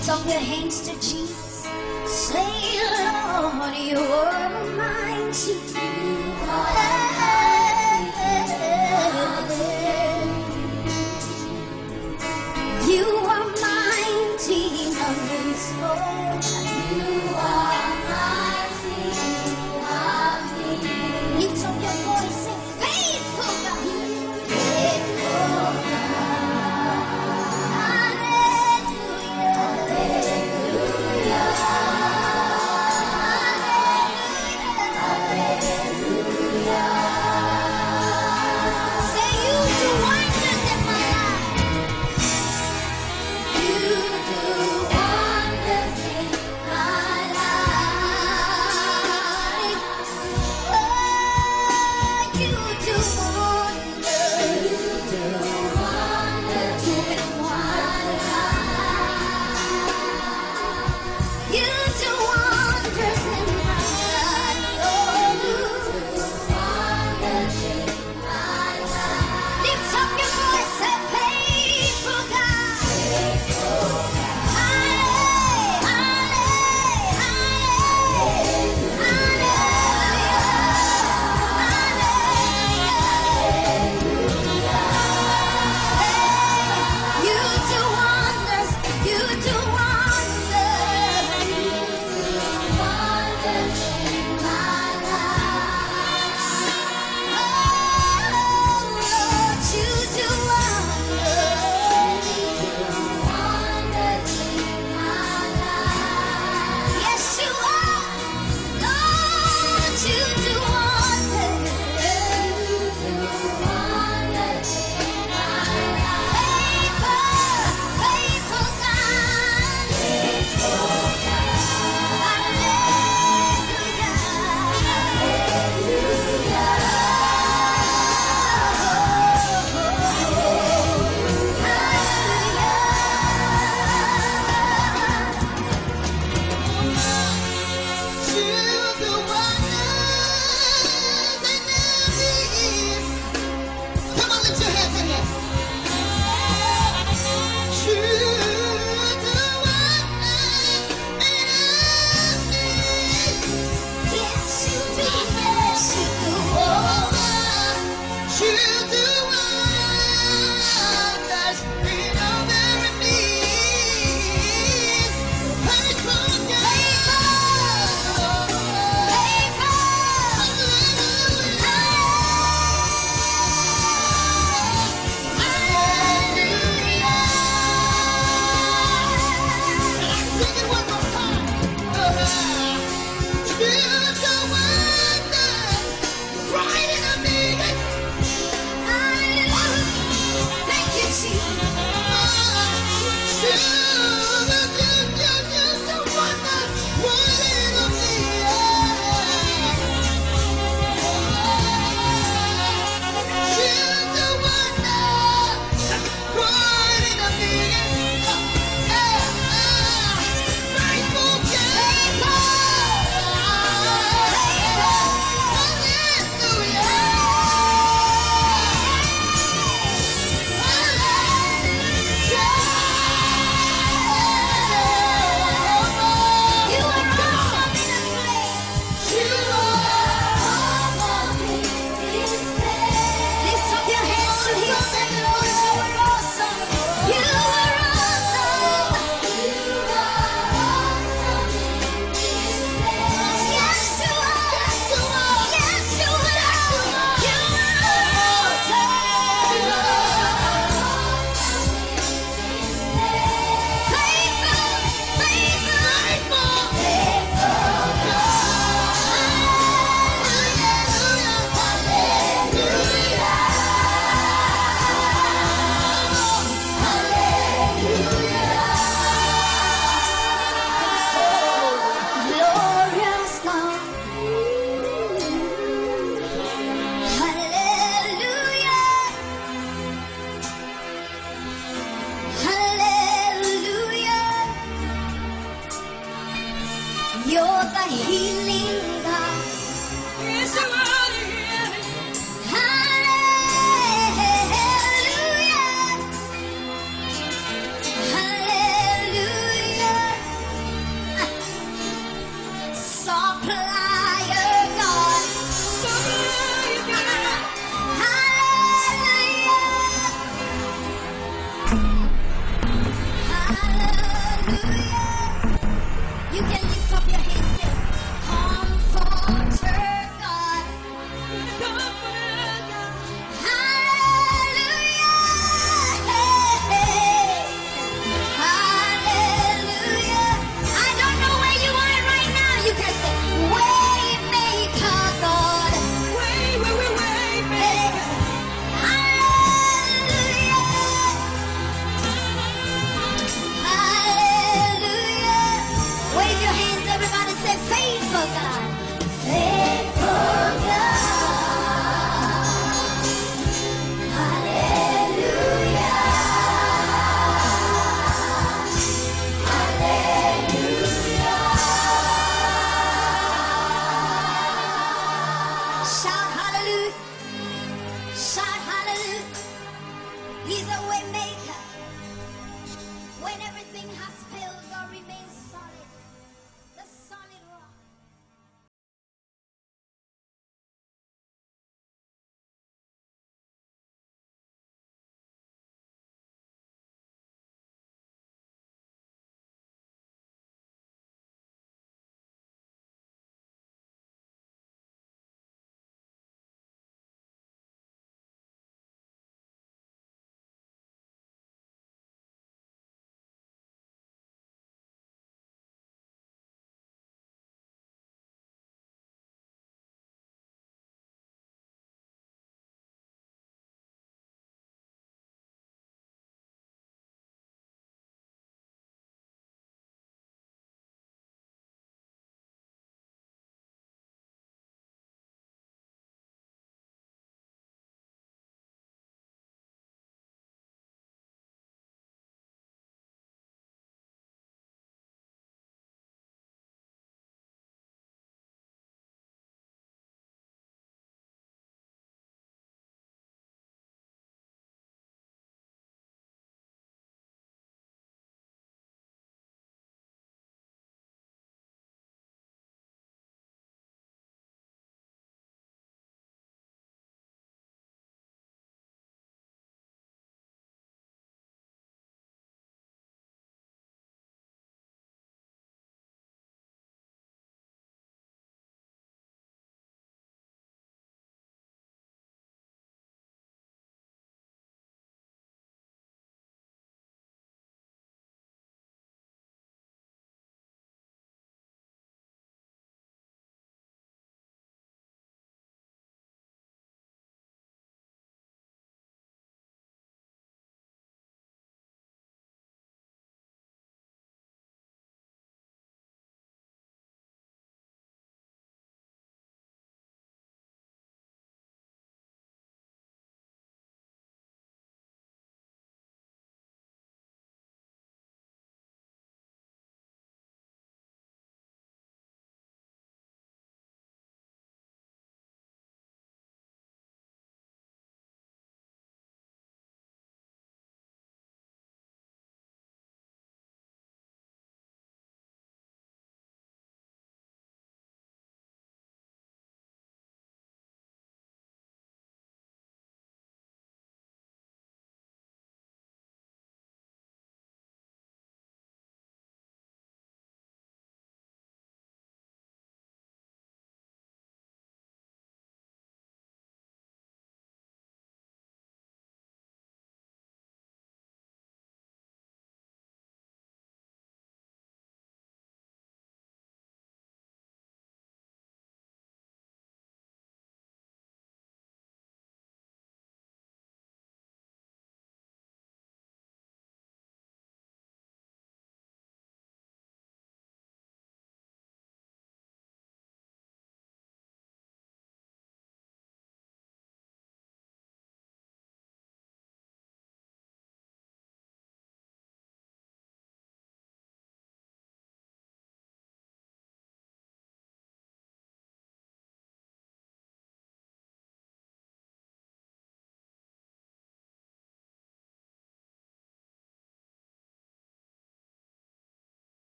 lift up your hands to Jesus. Say, Lord, you are mine to you are mine to others. Oh, you